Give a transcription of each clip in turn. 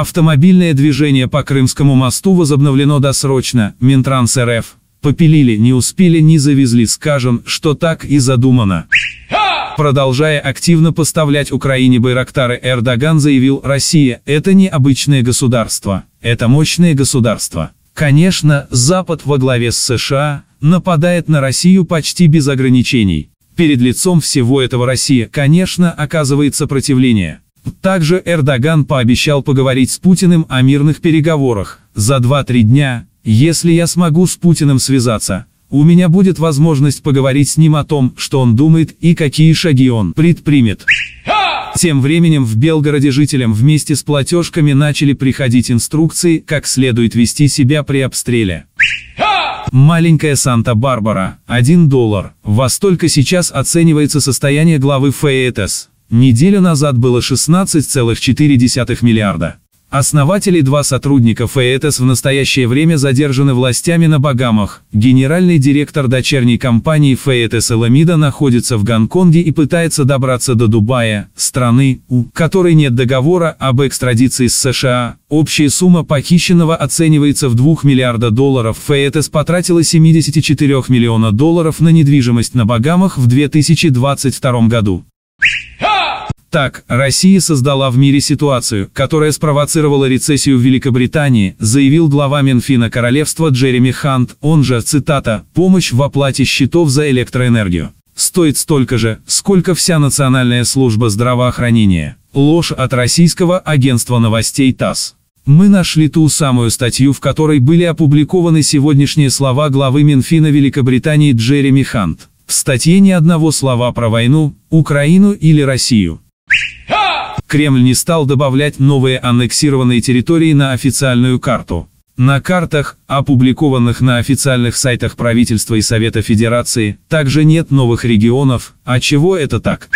Автомобильное движение по Крымскому мосту возобновлено досрочно, Минтранс РФ. Попилили, не успели, не завезли, скажем, что так и задумано. Продолжая активно поставлять Украине Байрактары, Эрдоган заявил, Россия – это не обычное государство, это мощное государство. Конечно, Запад во главе с США нападает на Россию почти без ограничений. Перед лицом всего этого Россия, конечно, оказывает сопротивление. Также Эрдоган пообещал поговорить с Путиным о мирных переговорах. За 2-3 дня, если я смогу с Путиным связаться, у меня будет возможность поговорить с ним о том, что он думает и какие шаги он предпримет. Тем временем в Белгороде жителям вместе с платежками начали приходить инструкции, как следует вести себя при обстреле. Маленькая Санта-Барбара, 1 доллар. Во столько сейчас оценивается состояние главы ФЭТС. Неделю назад было 16,4 миллиарда. Основатели два сотрудника ФЭТС в настоящее время задержаны властями на Багамах. Генеральный директор дочерней компании ФЭТС Эламида находится в Гонконге и пытается добраться до Дубая, страны, у которой нет договора об экстрадиции с США. Общая сумма похищенного оценивается в 2 миллиарда долларов. ФЭТС потратила 74 миллиона долларов на недвижимость на Багамах в 2022 году. Так, Россия создала в мире ситуацию, которая спровоцировала рецессию в Великобритании, заявил глава Минфина королевства Джереми Хант, он же, цитата, «помощь в оплате счетов за электроэнергию» стоит столько же, сколько вся Национальная служба здравоохранения. Ложь от российского агентства новостей ТАСС. Мы нашли ту самую статью, в которой были опубликованы сегодняшние слова главы Минфина Великобритании Джереми Хант. В статье ни одного слова про войну, Украину или Россию. Кремль не стал добавлять новые аннексированные территории на официальную карту. На картах, опубликованных на официальных сайтах правительства и Совета Федерации, также нет новых регионов, а чего это так?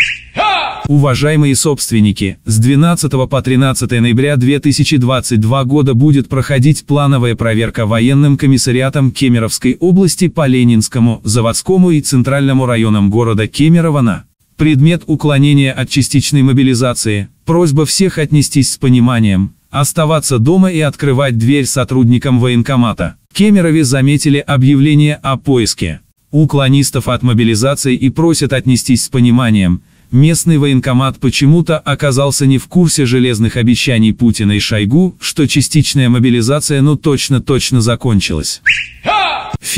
Уважаемые собственники, с 12 по 13 ноября 2022 года будет проходить плановая проверка военным комиссариатом Кемеровской области по Ленинскому, Заводскому и Центральному районам города Кемерово на Предмет уклонения от частичной мобилизации. Просьба всех отнестись с пониманием, оставаться дома и открывать дверь сотрудникам военкомата. Кемерове заметили объявление о поиске уклонистов от мобилизации и просят отнестись с пониманием. Местный военкомат почему-то оказался не в курсе железных обещаний Путина и Шойгу, что частичная мобилизация ну точно-точно закончилась.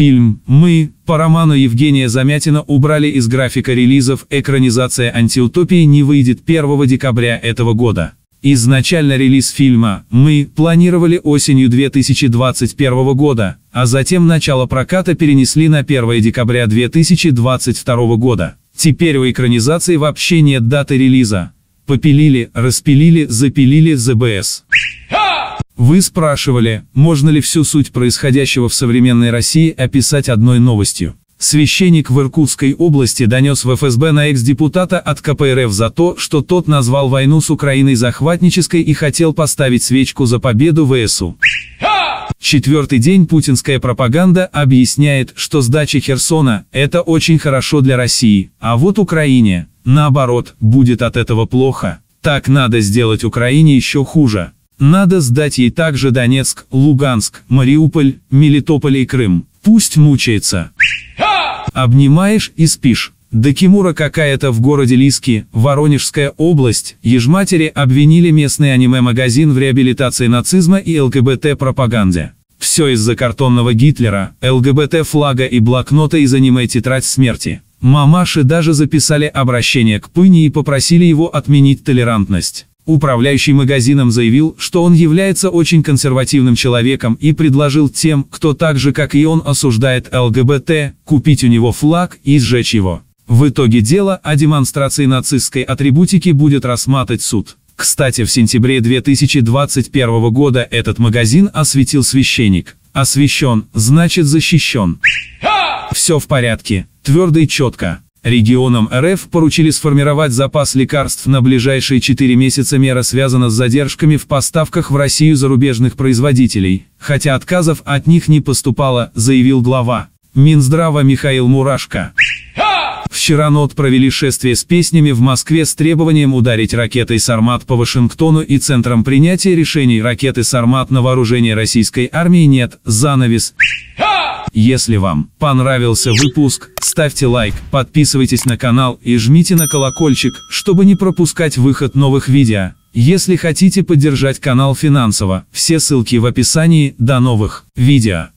Фильм «Мы» по роману Евгения Замятина убрали из графика релизов, экранизация антиутопии не выйдет 1 декабря этого года. Изначально релиз фильма «Мы» планировали осенью 2021 года, а затем начало проката перенесли на 1 декабря 2022 года. Теперь у экранизации вообще нет даты релиза. Попилили, распилили, запилили ЗБС. Вы спрашивали, можно ли всю суть происходящего в современной России описать одной новостью. Священник в Иркутской области донес в ФСБ на экс-депутата от КПРФ за то, что тот назвал войну с Украиной захватнической и хотел поставить свечку за победу ВСУ. Четвертый день путинская пропаганда объясняет, что сдача Херсона – это очень хорошо для России, а вот Украине, наоборот, будет от этого плохо. Так надо сделать Украине еще хуже. Надо сдать ей также Донецк, Луганск, Мариуполь, Мелитополь и Крым. Пусть мучается. Обнимаешь и спишь. До Кимура какая-то в городе Лиски, Воронежская область, ежматери обвинили местный аниме-магазин в реабилитации нацизма и ЛГБТ-пропаганде. Все из-за картонного Гитлера, ЛГБТ-флага и блокнота из аниме «Тетрадь смерти». Мамаши даже записали обращение к Пыни и попросили его отменить толерантность. Управляющий магазином заявил, что он является очень консервативным человеком и предложил тем, кто так же как и он осуждает ЛГБТ, купить у него флаг и сжечь его. В итоге дело о демонстрации нацистской атрибутики будет рассматривать суд. Кстати, в сентябре 2021 года этот магазин осветил священник. Освещен, значит защищен. Все в порядке, твердо и четко. Регионам РФ поручили сформировать запас лекарств на ближайшие 4 месяца. Мера связана с задержками в поставках в Россию зарубежных производителей, хотя отказов от них не поступало, заявил глава Минздрава Михаил Мурашко. Вчера НОТ провели шествие с песнями в Москве с требованием ударить ракетой «Сармат» по Вашингтону и центром принятия решений ракеты «Сармат» на вооружение российской армии нет. Занавес. Если вам понравился выпуск, ставьте лайк, подписывайтесь на канал и жмите на колокольчик, чтобы не пропускать выход новых видео. Если хотите поддержать канал финансово, все ссылки в описании, до новых видео.